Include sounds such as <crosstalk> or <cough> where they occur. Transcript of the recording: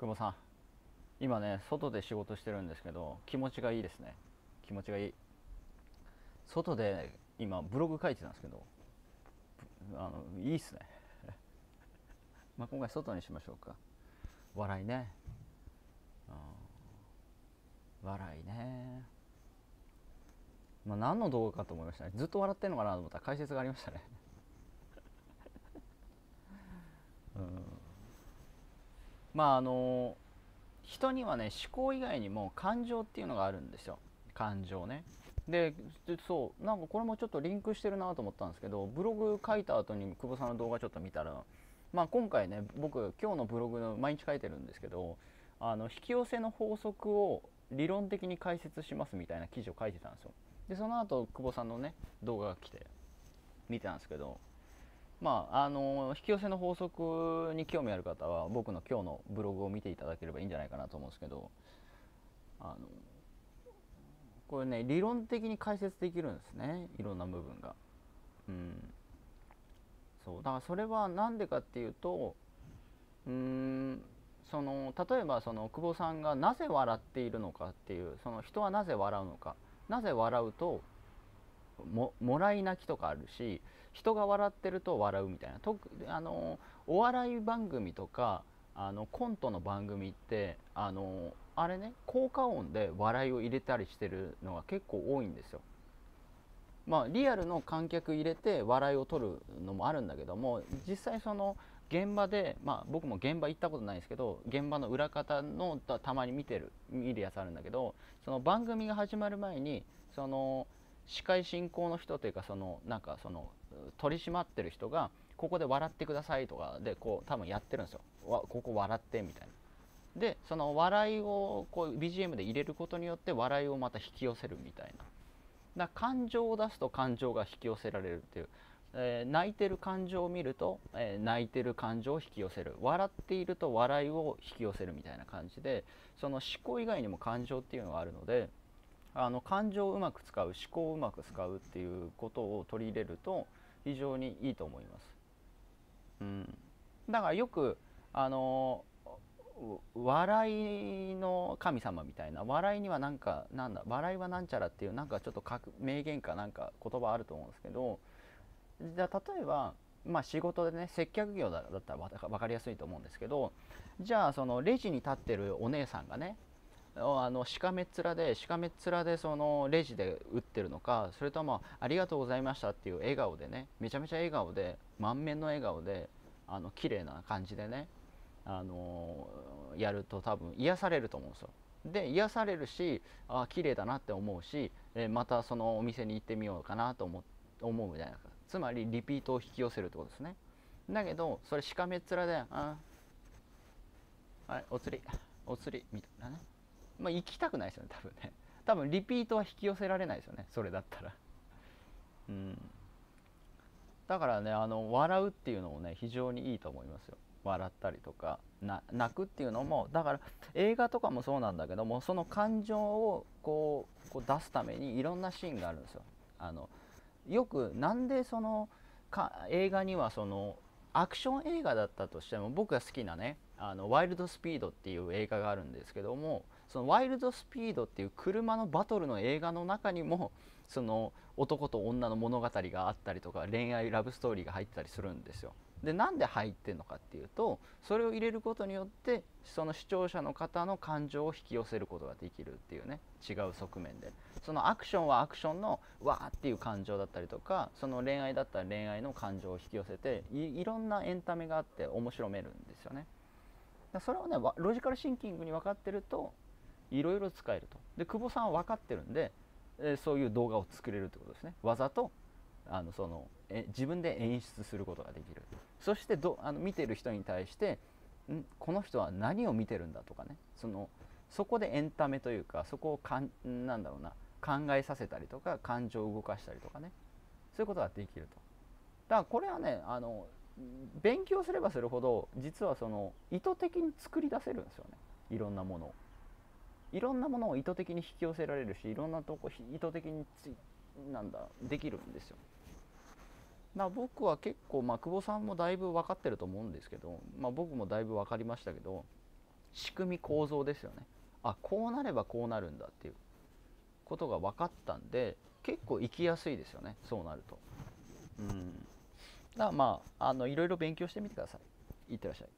久保さん。今ね外で仕事してるんですけど気持ちがいいですね。気持ちがいい。外で今ブログ書いてたんですけどあのいいっすね。<laughs> まあ今回外にしましょうか。笑いね、うん、笑いね。まあ何の動画かと思いましたね。ずっと笑ってんのかなと思ったら解説がありましたね。<laughs> うん。まああの人にはね思考以外にも感情っていうのがあるんですよ。感情ね。でそうなんかこれもちょっとリンクしてるなと思ったんですけどブログ書いた後に久保さんの動画ちょっと見たらまあ今回ね僕今日のブログの毎日書いてるんですけどあの引き寄せの法則を理論的に解説しますみたいな記事を書いてたんですよ。でその後久保さんのね動画が来て見てたんですけどまあ、あの引き寄せの法則に興味ある方は僕の今日のブログを見ていただければいいんじゃないかなと思うんですけどあのこれね理論的に解説できるんですね。いろんな部分が。うん、そう。だからそれは何でかっていうとうんその例えばその久保さんがなぜ笑っているのかっていうその人はなぜ笑うのか。なぜ笑うとももらい泣きとかあるし人が笑ってると笑うみたいなとあのお笑い番組とかあのコントの番組ってあのあれね効果音で笑いを入れたりしてるのが結構多いんですよ。まあ、リアルの観客入れて笑いを取るのもあるんだけども実際その現場で、まあ、僕も現場行ったことないですけど現場の裏方のたまに見てる見るやつあるんだけどその番組が始まる前にその司会進行の人というかそのなんかその取り締まってる人がここで笑ってくださいとかでこう多分やってるんですよ。わここ笑ってみたいな。でその笑いをこう BGM で入れることによって笑いをまた引き寄せるみたいな。だ感情を出すと感情が引き寄せられるっていう、えー、泣いてる感情を見ると、えー、泣いてる感情を引き寄せる。笑っていると笑いを引き寄せるみたいな感じでその思考以外にも感情っていうのがあるのであの感情をうまく使う思考をうまく使うっていうことを取り入れると非常にいいと思います。うん、だからよくあの笑いの神様みたいな笑いにはなんかなんだ笑いはなんちゃらっていうなんかちょっと名言かなんか言葉あると思うんですけどじゃあ例えばまあ仕事でね接客業だったら分かりやすいと思うんですけどじゃあそのレジに立ってるお姉さんがねあのしかめっ面でしかめっ面でそのレジで打ってるのかそれともありがとうございましたっていう笑顔でねめちゃめちゃ笑顔で満面の笑顔であの綺麗な感じでねあのやると多分癒されると思うんですよ。で癒されるしあ綺麗だなって思うし、えまたそのお店に行ってみようかなと思思うみたいなつまりリピートを引き寄せるってことですね。だけどそれしかめっ面で「あはいお釣りお釣り」みたいなねまあ、行きたくないですよね多分ね。<laughs> 多分リピートは引き寄せられないですよねそれだったら。うん。だからねあの笑うっていうのもね非常にいいと思いますよ。笑ったりとか泣くっていうのもだから映画とかもそうなんだけどもその感情をこうこう出すためにいろんなシーンがあるんですよ。あのよくなんでそのか映画にはそのアクション映画だったとしても僕が好きなねあのワイルドスピードっていう映画があるんですけどもそのワイルドスピードっていう車のバトルの映画の中にも <laughs> その男と女の物語があったりとか恋愛ラブストーリーが入ったりするんですよ。でなんで入ってるのかっていうとそれを入れることによってその視聴者の方の感情を引き寄せることができるっていうね違う側面でそのアクションはアクションのわーっていう感情だったりとかその恋愛だったら恋愛の感情を引き寄せていろんなエンタメがあって面白めるんですよね。それをねロジカルシンキングに分かってるといろいろ使えると。で久保さんは分かってるんで、え、そういう動画を作れるってことですね。わざとあのそのえ自分で演出することができる。そしてどあの見てる人に対してんこの人は何を見てるんだとかね。そのそこでエンタメというかそこをかんなんだろうな考えさせたりとか感情を動かしたりとかね。そういうことができると。だからこれはねあの勉強すればするほど実はその意図的に作り出せるんですよね。いろんなものを。いろんなものを意図的に引き寄せられるしいろんなとこ意図的につなんだできるんですよ。だから僕は結構、まあ、久保さんもだいぶ分かってると思うんですけど、まあ、僕もだいぶ分かりましたけど仕組み構造ですよね。あこうなればこうなるんだっていう。ことが分かったんで結構生きやすいですよねそうなると。うん。だからまああのいろいろ勉強してみてください。いってらっしゃい。